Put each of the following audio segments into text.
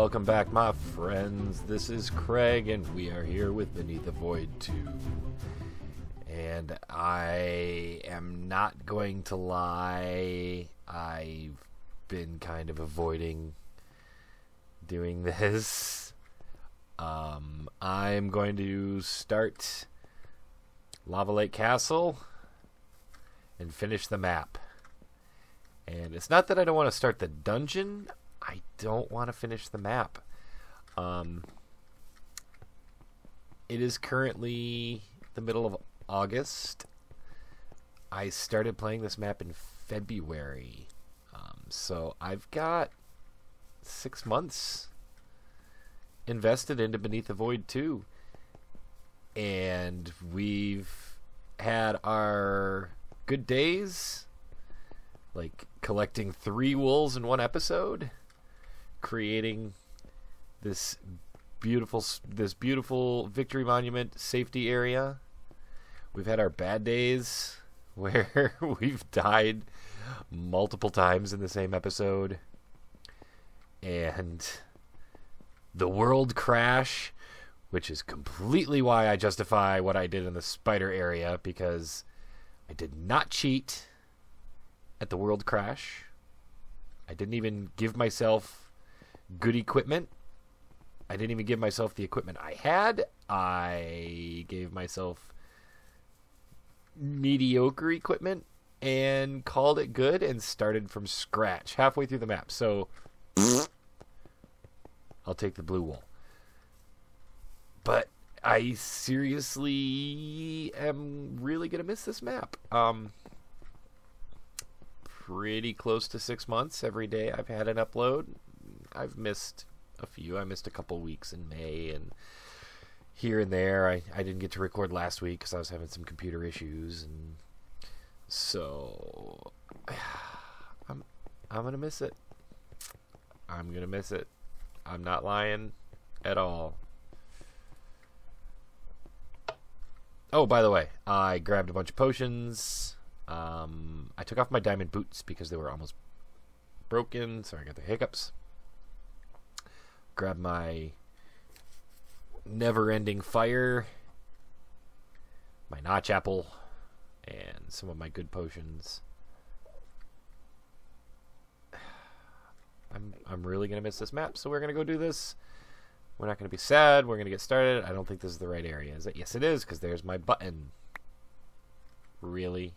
welcome back, my friends. This is Craig, and we are here with Beneath the Void 2. And I am not going to lie, I've been kind of avoiding doing this. Um, I'm going to start Lava Lake Castle and finish the map. And it's not that I don't want to start the dungeon, I don't want to finish the map. Um, it is currently the middle of August. I started playing this map in February. Um, so I've got six months invested into Beneath the Void 2. And we've had our good days, like collecting three wolves in one episode, creating this beautiful this beautiful victory monument safety area. We've had our bad days where we've died multiple times in the same episode. And the world crash, which is completely why I justify what I did in the spider area because I did not cheat at the world crash. I didn't even give myself good equipment. I didn't even give myself the equipment I had. I gave myself mediocre equipment and called it good and started from scratch halfway through the map. So I'll take the blue wool. But I seriously am really going to miss this map. Um pretty close to 6 months every day I've had an upload. I've missed a few. I missed a couple weeks in May and here and there. I, I didn't get to record last week because I was having some computer issues, and so I'm I'm gonna miss it. I'm gonna miss it. I'm not lying at all. Oh, by the way, I grabbed a bunch of potions. Um, I took off my diamond boots because they were almost broken, so I got the hiccups. Grab my never ending fire, my notch apple, and some of my good potions. I'm I'm really gonna miss this map, so we're gonna go do this. We're not gonna be sad. We're gonna get started. I don't think this is the right area. Is it? Yes, it is, because there's my button. Really?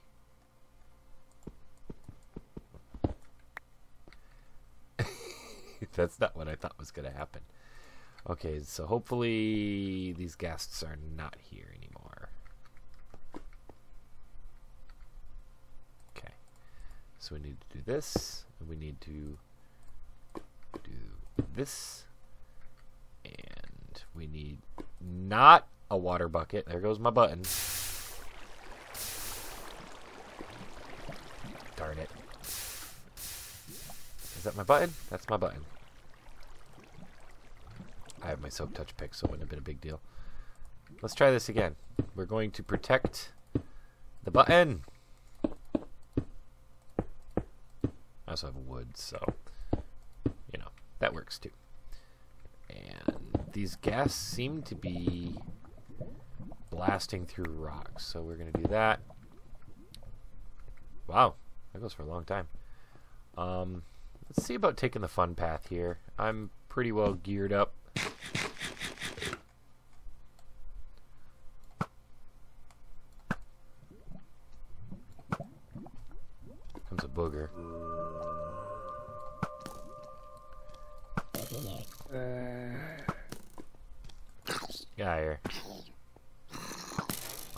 That's not what I thought was gonna happen. Okay, so hopefully these guests are not here anymore. Okay, so we need to do this, and we need to do this, and we need not a water bucket. There goes my button. Darn it. Is that my button? That's my button. I have my silk touch pick, so it wouldn't have been a big deal. Let's try this again. We're going to protect the button. I also have wood, so you know that works too. And these ghasts seem to be blasting through rocks, so we're gonna do that. Wow, that goes for a long time. Um, let's see about taking the fun path here. I'm pretty well geared up Comes a booger. Yeah, here.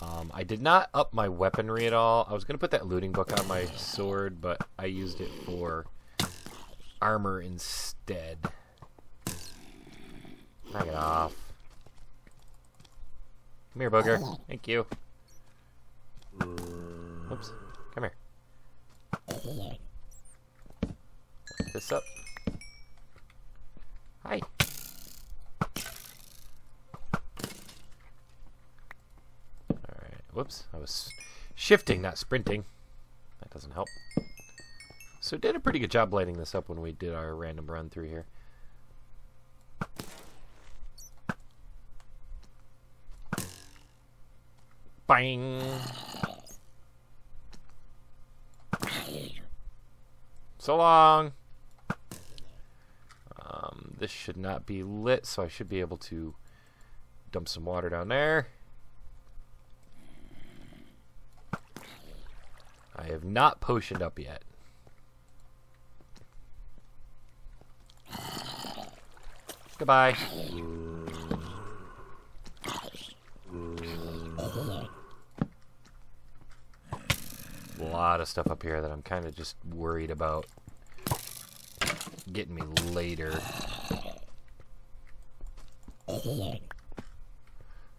Um, I did not up my weaponry at all. I was gonna put that looting book on my sword, but I used it for armor instead. Knock it off. Come here, booger. Thank you. Oops. Come here. This up. Hi. Alright. Whoops. I was shifting, not sprinting. That doesn't help. So did a pretty good job lighting this up when we did our random run through here. Bang! So long! Um, this should not be lit, so I should be able to dump some water down there. I have not potioned up yet. Goodbye. A lot of stuff up here that I'm kind of just worried about getting me later.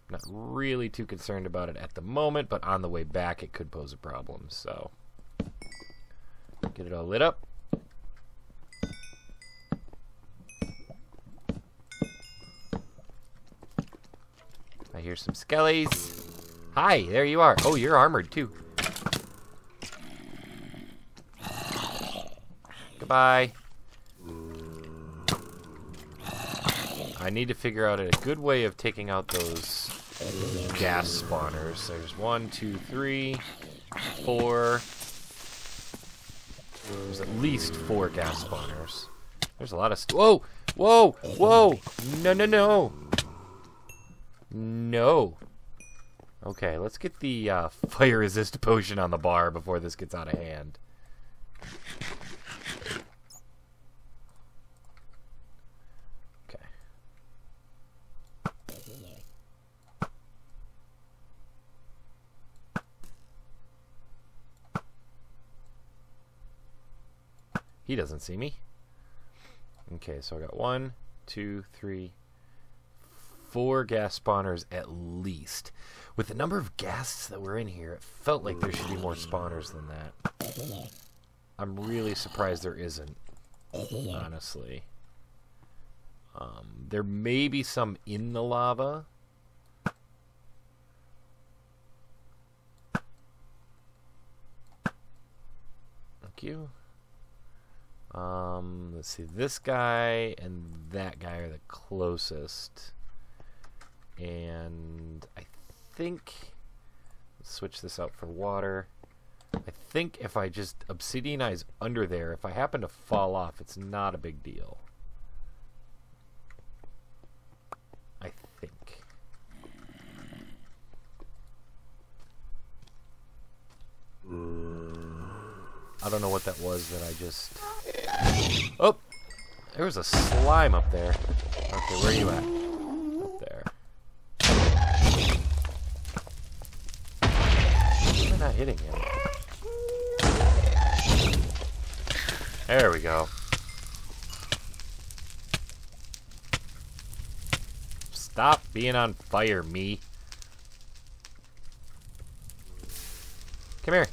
Not really too concerned about it at the moment, but on the way back it could pose a problem, so. Get it all lit up. Hear some skellies. Hi, there you are. Oh, you're armored too. Goodbye. I need to figure out a good way of taking out those ghast spawners. There's one, two, three, four. There's at least four ghast spawners. There's a lot of. whoa! Whoa! Whoa! No, no, no! No. Okay, let's get the uh, fire resist potion on the bar before this gets out of hand. He doesn't see me. Okay, so I got one, two, three, four ghast spawners at least. With the number of ghasts that were in here, it felt like there should be more spawners than that. I'm really surprised there isn't, honestly. Um, there may be some in the lava. Thank you. Um, let's see, this guy and that guy are the closest. And I think, switch this out for water. I think if I just obsidianize under there, if I happen to fall off, it's not a big deal. I think. I don't know what that was that I just... Oh! There was a slime up there. Okay, where are you at? Hitting him? There we go. Stop being on fire, me. Come here.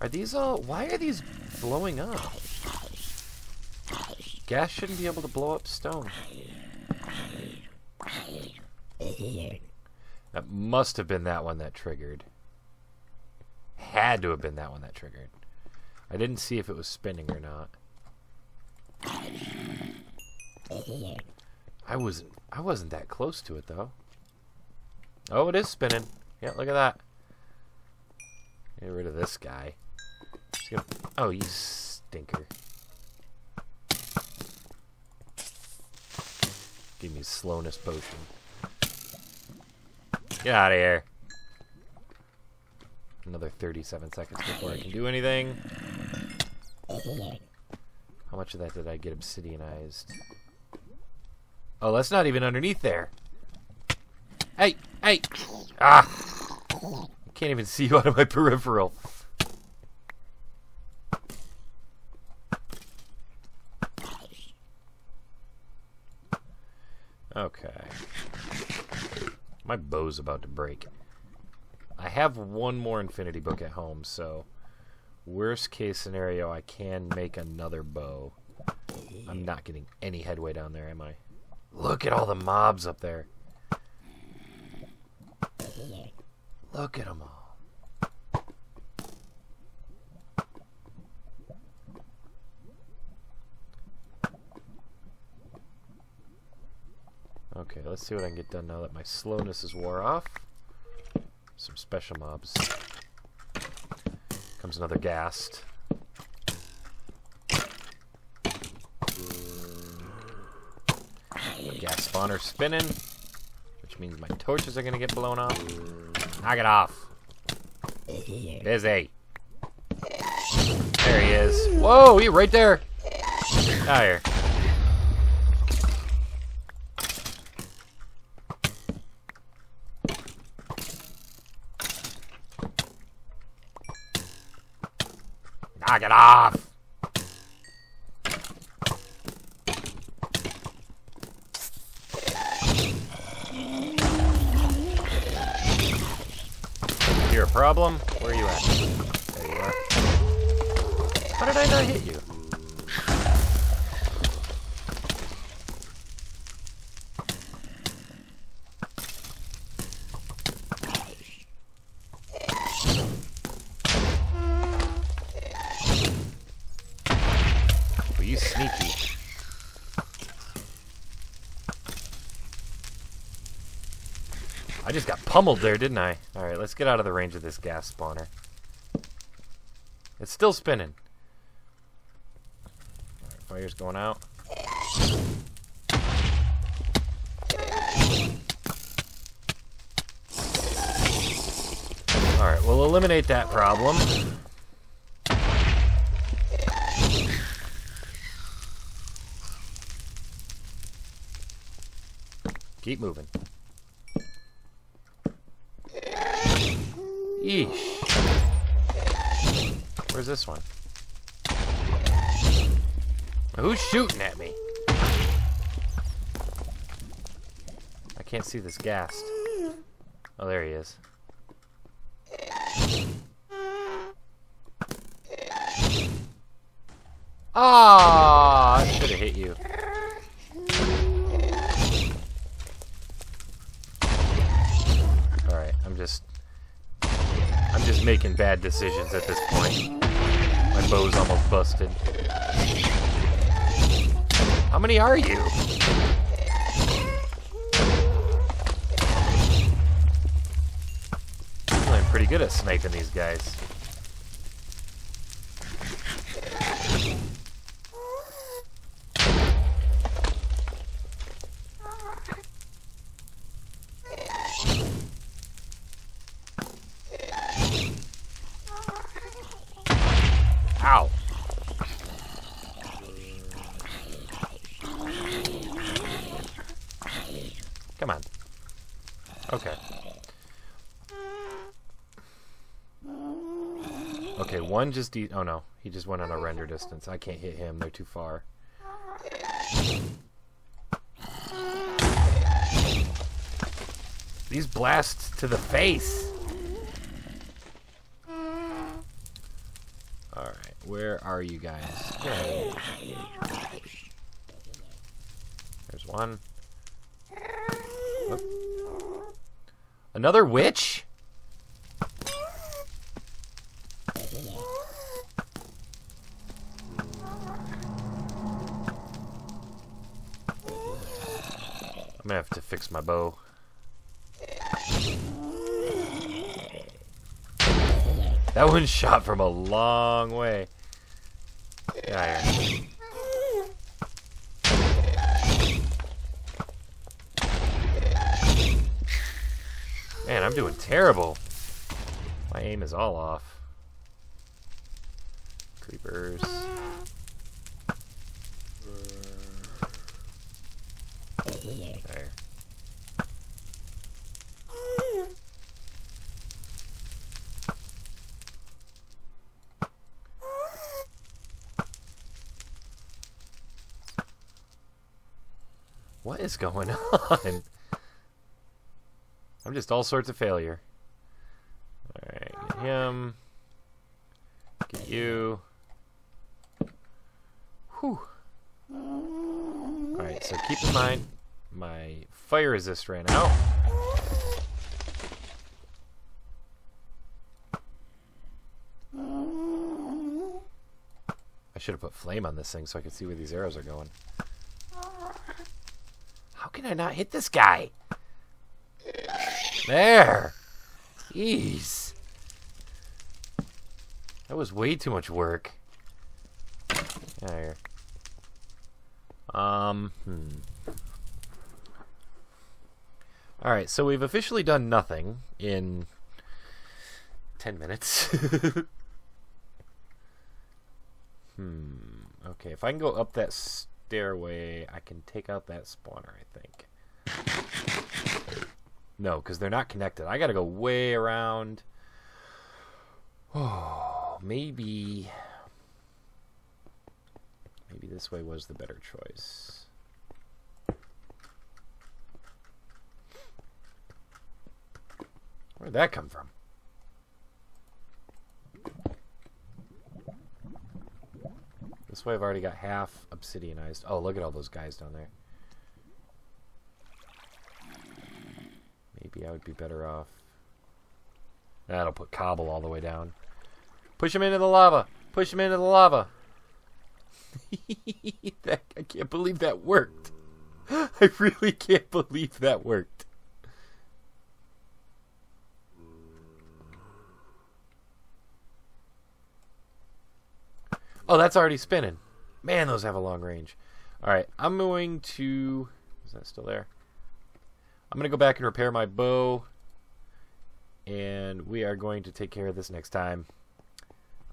Are these all... Why are these blowing up? Ghast shouldn't be able to blow up stone. That must have been that one that triggered. Had to have been that one that triggered. I didn't see if it was spinning or not. I wasn't I wasn't that close to it though. Oh, it is spinning. Yeah, look at that. Get rid of this guy. Gonna, oh, you stinker. Give me slowness potion. Get out of here. Another 37 seconds before I can do anything. How much of that did I get obsidianized? Oh, that's not even underneath there. Hey, hey! Ah! I can't even see you out of my peripheral. Okay. Bow's about to break. I have one more infinity book at home, so worst case scenario, I can make another bow. I'm not getting any headway down there, am I? Look at all the mobs up there. Look at them all. Okay, let's see what I can get done now that my slowness is wore off. Some special mobs. Comes another ghast. The ghast spawner spinning, which means my torches are gonna get blown off. Knock it off. Busy. There he is. Whoa, he right there. Out here. Knock it off. You're a problem? Where are you at? There you are. How did I not hit you? Well, you sneaky. I just got pummeled there, didn't I? Alright, let's get out of the range of this ghast spawner. It's still spinning. Fire's going out. Alright, we'll eliminate that problem. Keep moving. Yeesh. Where's this one? Who's shooting at me? I can't see this ghast. Oh, there he is. Ah, I should have hit you. I'm just making bad decisions at this point. My bow's almost busted. How many are you? I'm pretty good at sniping these guys. Come on. Okay. Okay, one just de- oh no, he just went on a render distance. I can't hit him, they're too far. These blasts to the face. Alright, where are you guys? There's one. Another witch? I'm gonna have to fix my bow. That one shot from a long way. Yeah, yeah. I'm doing terrible. My aim is all off. Creepers. There. What is going on? I'm just all sorts of failure. Alright, get him. Get you. Whew. Alright, so keep in mind, my fire resist ran out. I should have put flame on this thing so I could see where these arrows are going. How can I not hit this guy? There. Jeez. That was way too much work. There. Um, hmm. Alright, so we've officially done nothing in 10 minutes. hmm. Okay, if I can go up that stairway, I can take out that spawner, I think. No, because they're not connected. I gotta go way around. Oh, maybe... Maybe this way was the better choice. Where'd that come from? This way I've already got half obsidianized. Oh, look at all those guys down there. Maybe I would be better off. That'll put cobble all the way down. Push him into the lava. Push him into the lava. that, I can't believe that worked. I really can't believe that worked. Oh, that's already spinning. Man, those have a long range. All right, I'm going to. Is that still there? I'm going to go back and repair my bow. And we are going to take care of this next time.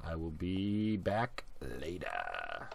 I will be back later.